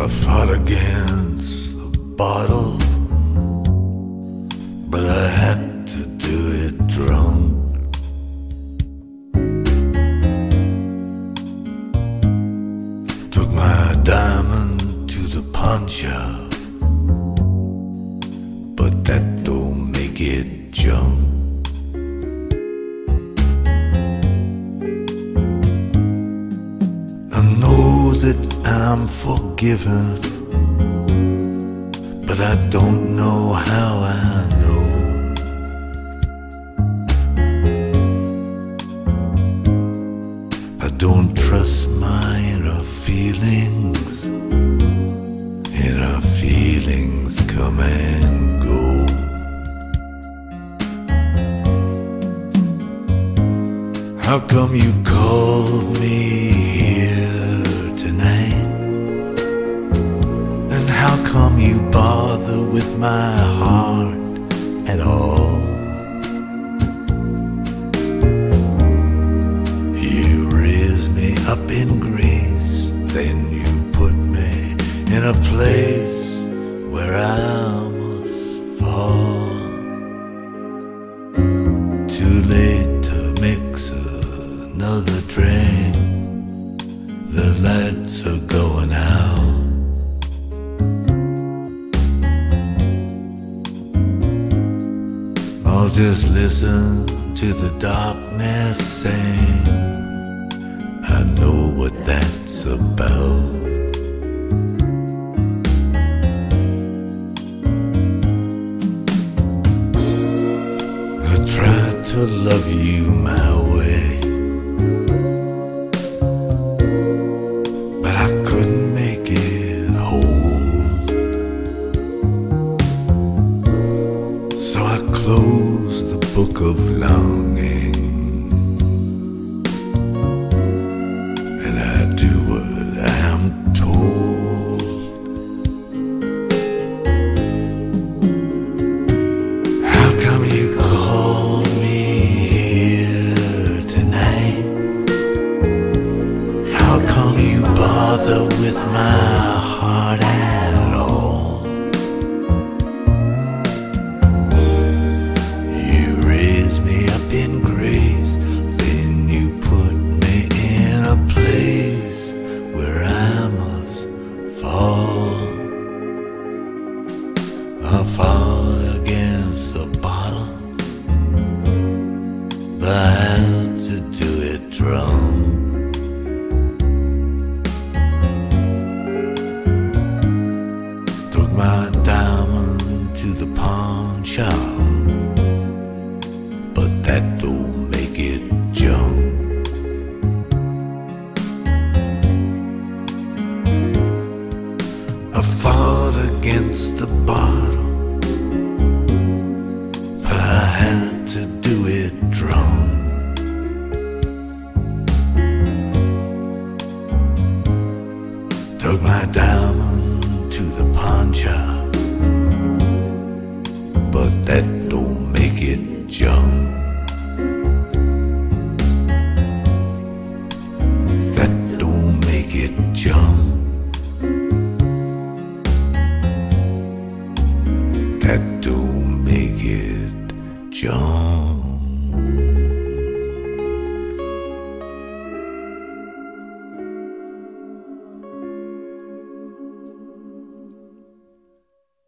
I fought against the bottle, but I had to do it drunk. Took my diamond to the pawn shop, but that don't make it junk. I'm forgiven, but I don't know how I know. I don't trust my inner feelings. Inner feelings come and go. How come you called me here tonight? How come you bother with my heart at all? You raise me up in grace, then you put me in a place where I must fall. Too late to mix another drink. The lights are going out. I'll just listen to the darkness sing. I know what that's about. I tried to love you my way, with my that don't make it junk. I fought against the bottle, but I had to do it drunk. Took my diamond to the pawn shop, but that don't make it junk. Don't make it junk.